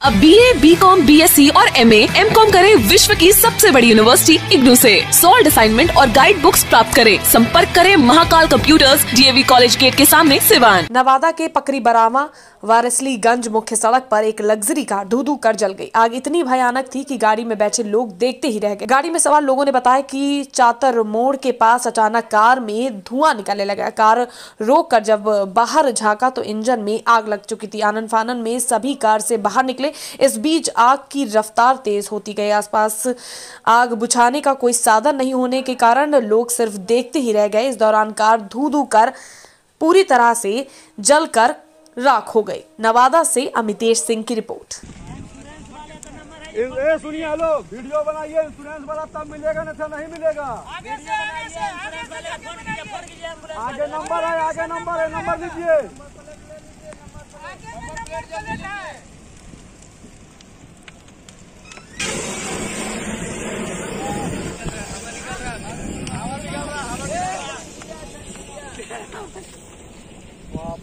अब B A B com B S C और M A M com करे विश्व की सबसे बड़ी यूनिवर्सिटी इग्नू से। सोल्ड असाइनमेंट और गाइड बुक्स प्राप्त करें। संपर्क करें Mahakal computers DAV college gate के सामने सिवान नवादा के पकरी बरामा, वारसलीगंज मुख्य सड़क पर एक लग्जरी कार धू धू कर जल गई। आग इतनी भयानक थी कि गाड़ी में बैठे लोग देखते ही रह गए। गाड़ी में सवार लोगों ने बताया कि चातर मोड़ के पास अचानक कार में धुआँ निकलने लगा। कार रोक कर जब बाहर झांका तो इंजन में आग लग चुकी थी। आनंद फानन में सभी कार से बाहर निकले इस बीच आग की रफ्तार तेज होती गई आसपास आग बुझाने का कोई साधन नहीं होने के कारण लोग सिर्फ़ देखते ही रह गए इस दौरान कार धू धू कर पूरी तरह से जलकर राख हो गई नवादा से अमितेश सिंह की रिपोर्ट ए, सुनिए हेलो वीडियो बनाइए इंश्योरेंस वाला तब मिलेगा नहीं तो नहीं मिलेगा आगे नंबर है आगे नंबर है नंबर लीजिए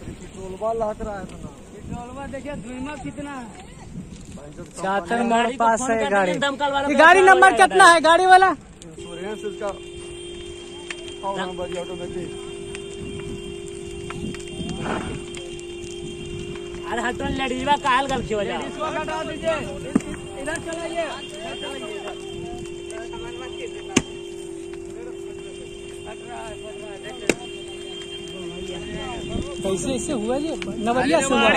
पेट्रोल वाला हक रहा है तो ना देखिए धुआँ कितना मोड़ पास है गाड़ी गाड़ी नंबर कितना है? गाड़ी वाला? इंश्योरेंस इसका और नंबर ये ऑटोमेटिक अरे हटन लड़ीवा काल गल की वजह इसको हटा दीजिए इधर चलाइए। कैसे ऐसे हुआ ये? नवरिया से हुआ।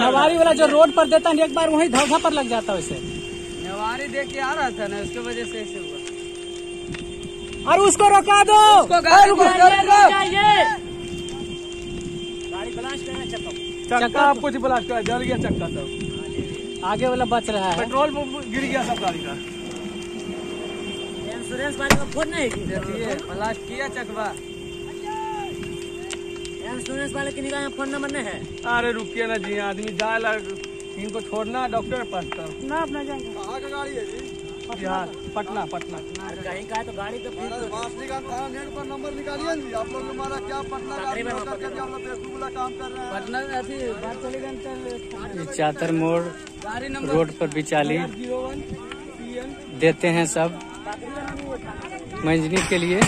नवारी वाला जो रोड पर देता है एक बार वहीं धौधा पर लग जाता है वैसे नवारी देख के आ रहा था ना उसकी वजह से ऐसे हुआ। और उसको रोका दो। चक्का। आप कुछ ब्लास्ट करा जल गया चक्का सब आगे वाला बच रहा है। पेट्रोल पंप गिर गया सब गाड़ी का। इंश्योरेंस वाले का फ़ोन नहीं किया चकवा। इंश्योरेंस वाले की निगाह में फ़ोन नंबर नहीं है? अरे रुकिए ना जी आदमी जाए इनको छोड़ना डॉक्टर पास तो। ना अपना जाएँगे। कहाँ का गाड़ी है जी? बिहार पटना पटना। कहीं का है तो गाड़ी तो नेट पर नंबर निकालिए जी। आप लोग हमारा क्या पटना काम कर रहे हैं? पटना अथी चातर मोड़ रोड पर बिचाली देते हैं सब। मंजनी के लिए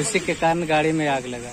उसी के कारण गाड़ी में आग लगा।